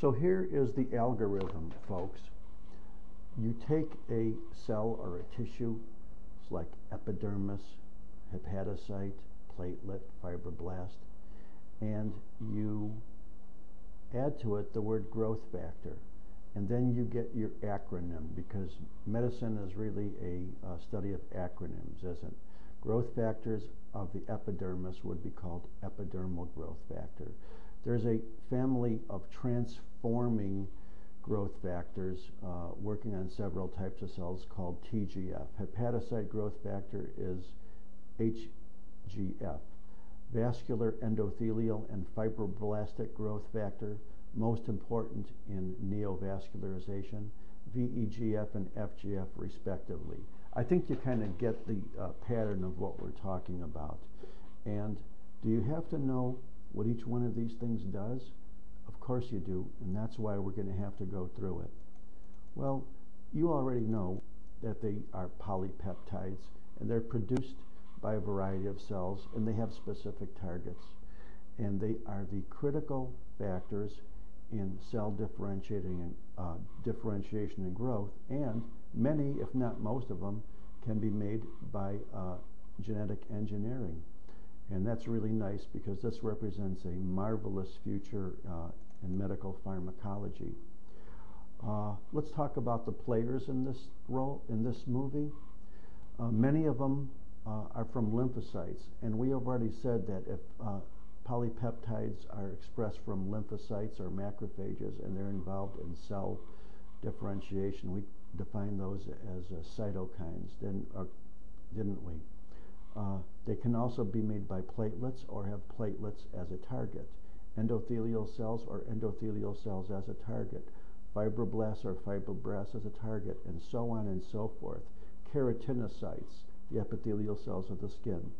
So here is the algorithm, folks. You take a cell or a tissue, it's like epidermis, hepatocyte, platelet, fibroblast, and you add to it the word growth factor. And then you get your acronym because medicine is really a study of acronyms, isn't it? Growth factors of the epidermis would be called epidermal growth factor. There's a family of transforming growth factors uh, working on several types of cells called TGF. Hepatocyte growth factor is HGF. Vascular endothelial and fibroblastic growth factor, most important in neovascularization, VEGF and FGF respectively. I think you kind of get the uh, pattern of what we're talking about. And do you have to know what each one of these things does? Of course you do, and that's why we're going to have to go through it. Well, you already know that they are polypeptides, and they're produced by a variety of cells, and they have specific targets. And they are the critical factors in cell differentiating, uh, differentiation and growth, and many, if not most of them, can be made by uh, genetic engineering. And that's really nice because this represents a marvelous future uh, in medical pharmacology. Uh, let's talk about the players in this role, in this movie. Uh, many of them uh, are from lymphocytes, and we have already said that if uh, polypeptides are expressed from lymphocytes or macrophages and they're involved in cell differentiation, we define those as uh, cytokines, didn't, didn't we? Uh, they can also be made by platelets or have platelets as a target, endothelial cells or endothelial cells as a target, fibroblasts or fibroblasts as a target, and so on and so forth. Keratinocytes, the epithelial cells of the skin,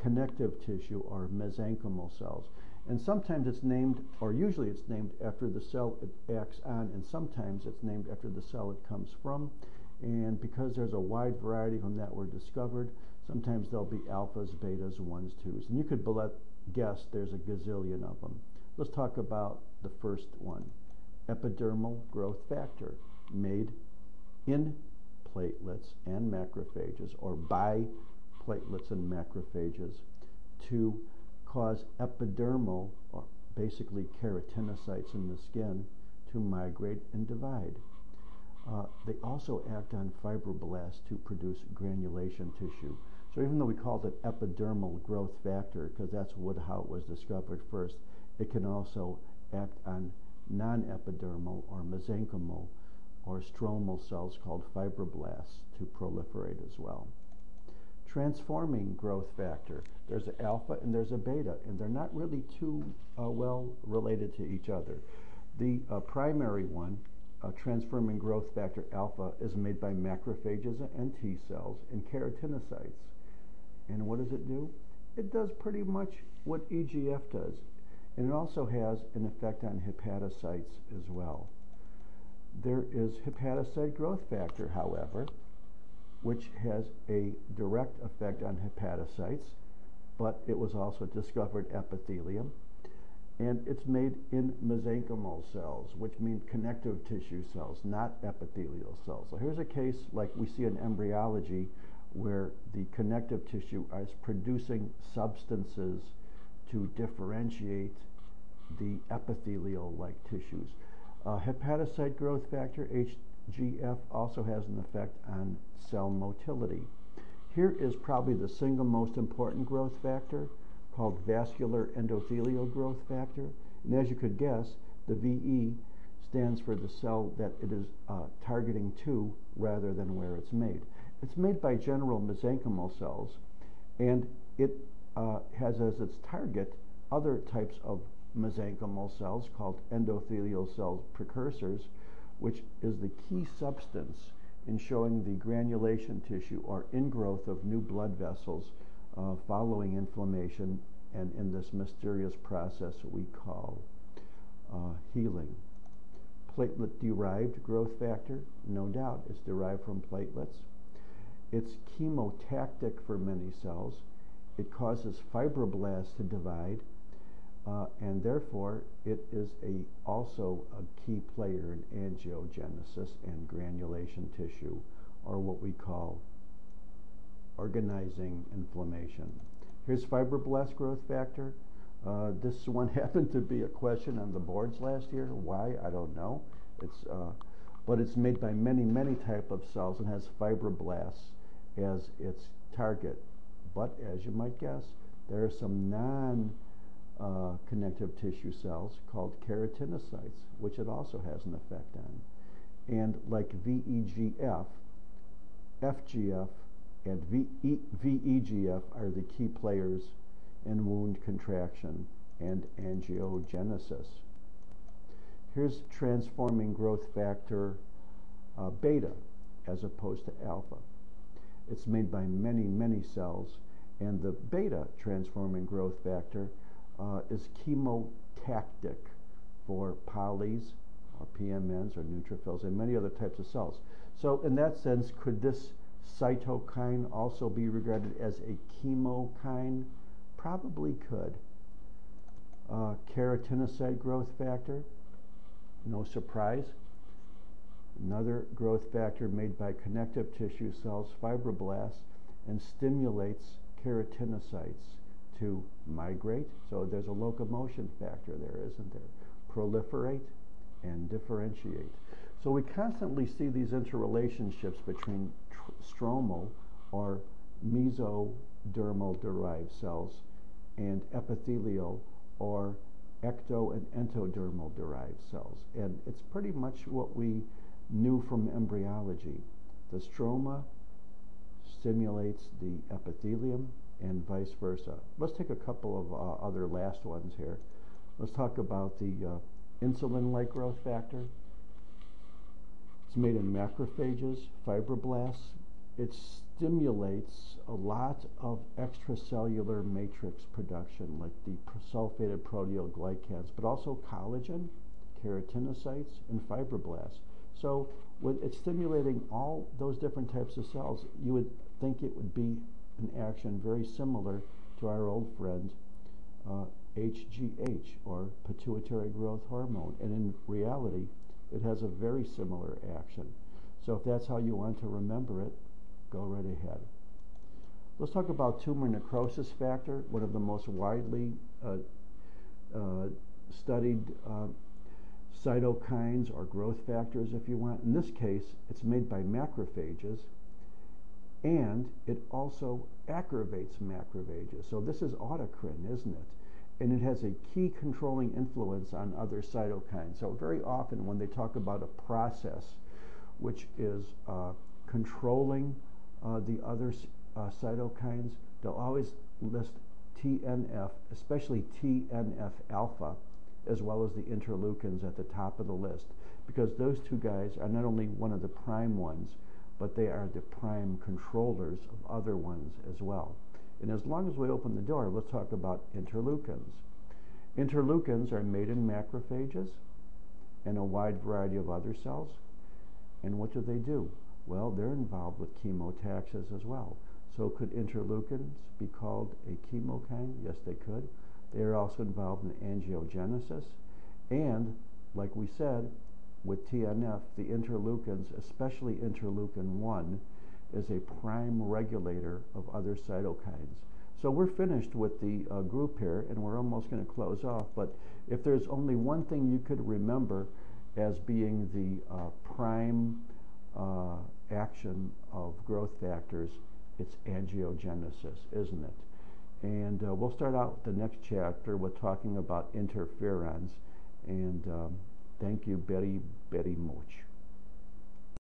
connective tissue or mesenchymal cells. And sometimes it's named, or usually it's named after the cell it acts on, and sometimes it's named after the cell it comes from. And because there's a wide variety of them that were discovered, Sometimes there'll be alphas, betas, ones, twos. And you could guess there's a gazillion of them. Let's talk about the first one, epidermal growth factor, made in platelets and macrophages, or by platelets and macrophages, to cause epidermal, or basically keratinocytes in the skin, to migrate and divide. Uh, they also act on fibroblasts to produce granulation tissue. So even though we called it epidermal growth factor, because that's what, how it was discovered first, it can also act on non-epidermal or mesenchymal or stromal cells called fibroblasts to proliferate as well. Transforming growth factor, there's an alpha and there's a beta, and they're not really too uh, well related to each other. The uh, primary one uh, transforming growth factor alpha is made by macrophages and T cells and keratinocytes. And what does it do? It does pretty much what EGF does. And it also has an effect on hepatocytes as well. There is hepatocyte growth factor, however, which has a direct effect on hepatocytes, but it was also discovered epithelium. And it's made in mesenchymal cells, which mean connective tissue cells, not epithelial cells. So here's a case like we see in embryology where the connective tissue is producing substances to differentiate the epithelial-like tissues. Uh, hepatocyte growth factor, HGF, also has an effect on cell motility. Here is probably the single most important growth factor called vascular endothelial growth factor. And as you could guess, the VE stands for the cell that it is uh, targeting to rather than where it's made. It's made by general mesenchymal cells, and it uh, has as its target other types of mesenchymal cells called endothelial cell precursors, which is the key substance in showing the granulation tissue or ingrowth of new blood vessels uh, following inflammation and in this mysterious process we call uh, healing. Platelet derived growth factor, no doubt, is derived from platelets. It's chemotactic for many cells. It causes fibroblasts to divide. uh, and therefore it is a also a key player in angiogenesis and granulation tissue, or what we call organizing inflammation. Here's fibroblast growth factor. Uh, this one happened to be a question on the boards last year. Why? I don't know. It's, uh, but it's made by many, many type of cells and has fibroblasts as its target. But as you might guess, there are some non uh, connective tissue cells called keratinocytes, which it also has an effect on. And like VEGF, FGF, and VEGF are the key players in wound contraction and angiogenesis. Here's transforming growth factor uh, beta as opposed to alpha. It's made by many, many cells, and the beta transforming growth factor uh, is chemotactic for polys, or PMNs, or neutrophils, and many other types of cells. So in that sense, could this cytokine also be regarded as a chemokine? Probably could. Uh, keratinocyte growth factor, no surprise. Another growth factor made by connective tissue cells, fibroblasts, and stimulates keratinocytes to migrate. So there's a locomotion factor there, isn't there? Proliferate and differentiate. So we constantly see these interrelationships between stromal or mesodermal derived cells and epithelial or ecto and endodermal derived cells. And it's pretty much what we knew from embryology. The stroma stimulates the epithelium and vice versa. Let's take a couple of uh, other last ones here. Let's talk about the uh, insulin-like growth factor. It's made in macrophages, fibroblasts. It stimulates a lot of extracellular matrix production, like the sulfated proteoglycans, but also collagen, keratinocytes, and fibroblasts. So with it's stimulating all those different types of cells, you would think it would be an action very similar to our old friend uh, HGH, or pituitary growth hormone. And in reality, it has a very similar action. So if that's how you want to remember it, go right ahead. Let's talk about tumor necrosis factor, one of the most widely uh, uh, studied uh, cytokines or growth factors, if you want. In this case, it's made by macrophages, and it also aggravates macrophages. So this is autocrine, isn't it? And it has a key controlling influence on other cytokines. So very often when they talk about a process which is uh, controlling uh, the other uh, cytokines, they'll always list TNF, especially TNF alpha, as well as the interleukins at the top of the list, because those two guys are not only one of the prime ones, but they are the prime controllers of other ones as well. And as long as we open the door, let's talk about interleukins. Interleukins are made in macrophages and a wide variety of other cells. And what do they do? Well, they're involved with chemotaxis as well. So could interleukins be called a chemokine? Yes, they could. They are also involved in angiogenesis. And, like we said, with TNF, the interleukins, especially interleukin 1, is a prime regulator of other cytokines. So we're finished with the uh, group here, and we're almost going to close off. But if there's only one thing you could remember as being the uh, prime uh, action of growth factors, it's angiogenesis, isn't it? And uh, we'll start out the next chapter with talking about interferons. And um, thank you very, very much.